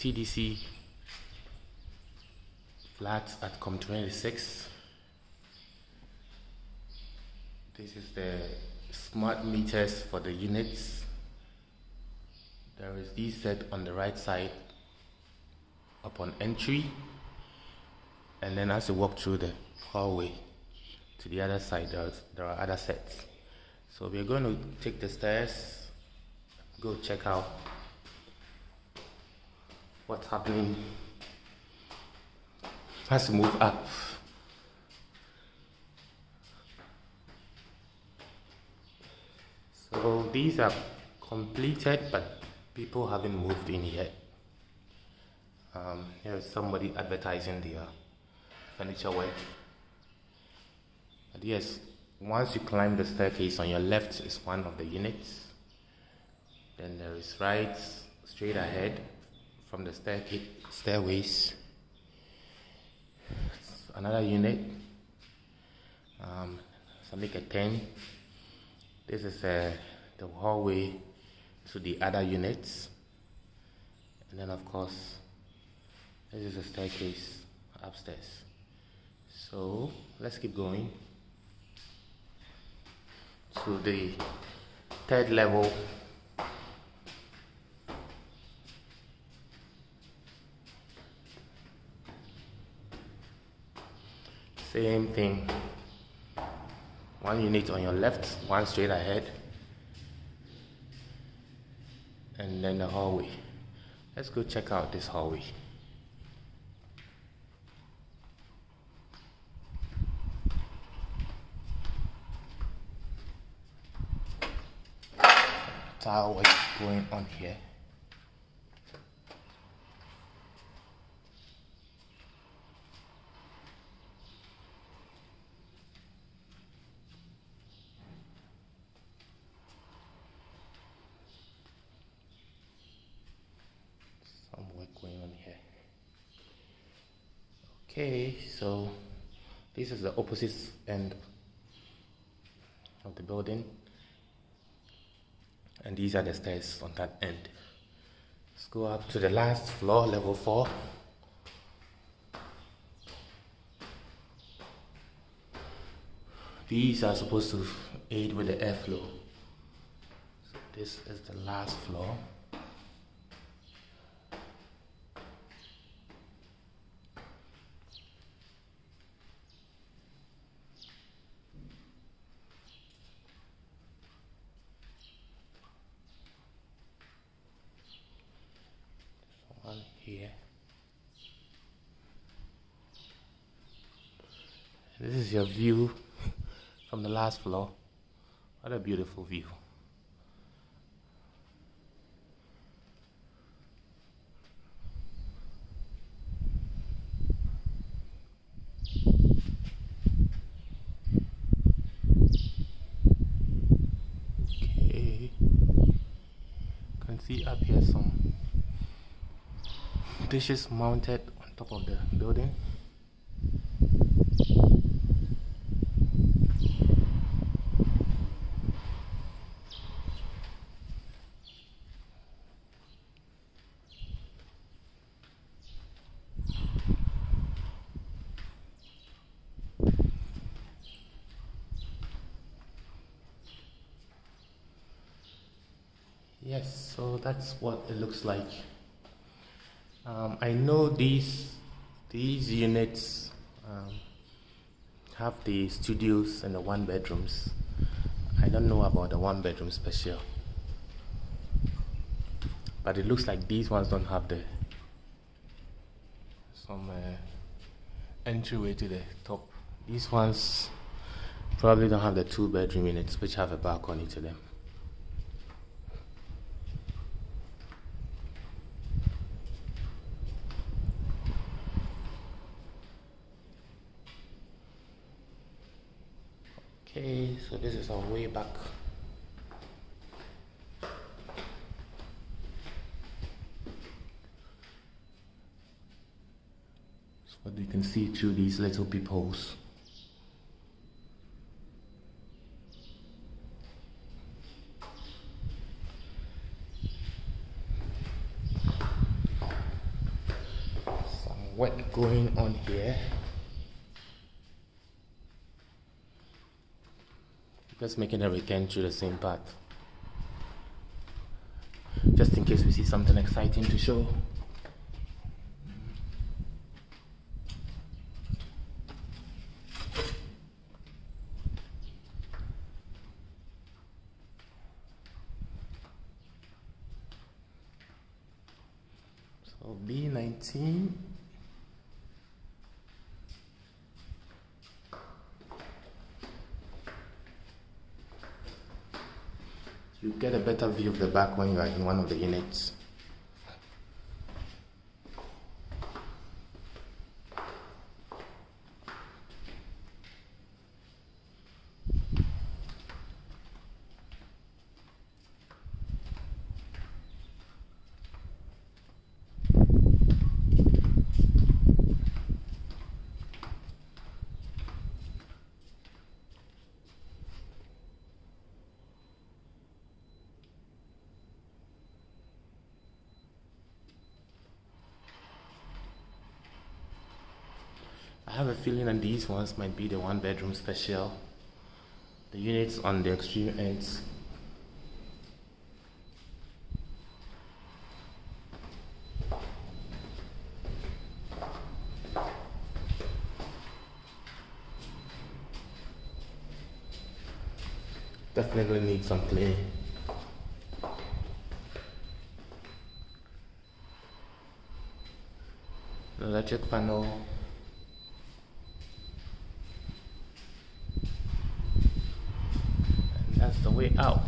TDC flats at COM26. This is the smart meters for the units. There is D set on the right side upon entry and then as you walk through the hallway to the other side there are other sets. So we're going to take the stairs, go check out what's happening has to move up. So these are completed, but people haven't moved in yet. Um, here's somebody advertising their furniture work. But yes, once you climb the staircase on your left is one of the units. Then there is right straight ahead from the staircase stairways. Another unit. Um, so make a 10. This is uh, the hallway to the other units. And then of course, this is a staircase upstairs. So let's keep going to the third level. Same thing. One unit on your left, one straight ahead, and then the hallway. Let's go check out this hallway. tile what's going on here. Some work going on here. Okay, so this is the opposite end of the building and these are the stairs on that end. Let's go up to the last floor, level 4. These are supposed to aid with the airflow. So this is the last floor. one here. This is your view from the last floor. What a beautiful view. Okay. Can see up here some dishes mounted on top of the building. Yes, so that's what it looks like. Um, I know these these units um, have the studios and the one bedrooms. I don't know about the one bedroom special, but it looks like these ones don't have the some uh, entryway to the top. These ones probably don't have the two bedroom units, which have a balcony to them. Okay, so this is our way back. So what you can see through these little peepholes. work going on here. Just making a return through the same path. Just in case we see something exciting to show. So B19 you get a better view of the back when you are in one of the units. Have a feeling that these ones might be the one bedroom special. The units on the extreme ends. Definitely need some cleaning. electric panel That's the way out.